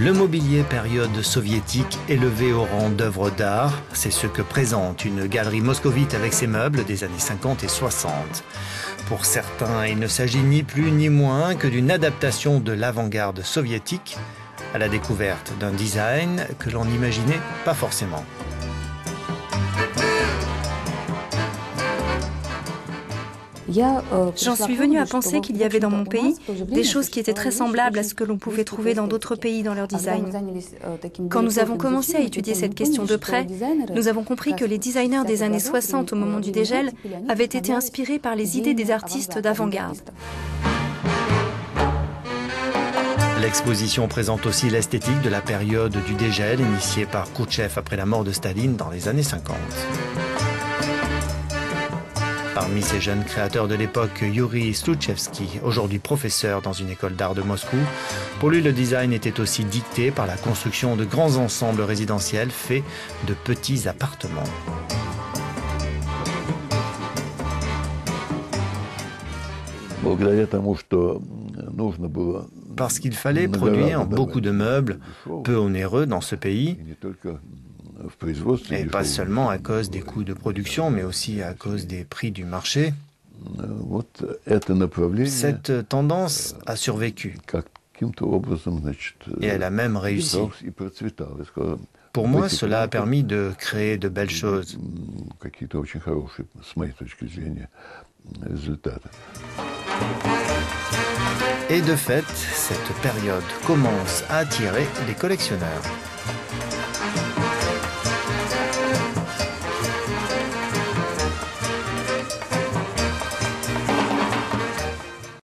Le mobilier période soviétique élevé au rang d'œuvre d'art, c'est ce que présente une galerie moscovite avec ses meubles des années 50 et 60. Pour certains, il ne s'agit ni plus ni moins que d'une adaptation de l'avant-garde soviétique à la découverte d'un design que l'on n'imaginait pas forcément. J'en suis venue à penser qu'il y avait dans mon pays des choses qui étaient très semblables à ce que l'on pouvait trouver dans d'autres pays dans leur design. Quand nous avons commencé à étudier cette question de près, nous avons compris que les designers des années 60 au moment du dégel avaient été inspirés par les idées des artistes d'avant-garde. L'exposition présente aussi l'esthétique de la période du dégel initiée par Khrouchtchev après la mort de Staline dans les années 50. Parmi ces jeunes créateurs de l'époque, Yuri Sluchevsky, aujourd'hui professeur dans une école d'art de Moscou, pour lui le design était aussi dicté par la construction de grands ensembles résidentiels faits de petits appartements. Parce qu'il fallait produire beaucoup de meubles, peu onéreux dans ce pays, et pas seulement à cause des coûts de production, mais aussi à cause des prix du marché. Cette tendance a survécu. Et elle a même réussi. Pour moi, cela a permis de créer de belles choses. Et de fait, cette période commence à attirer les collectionneurs.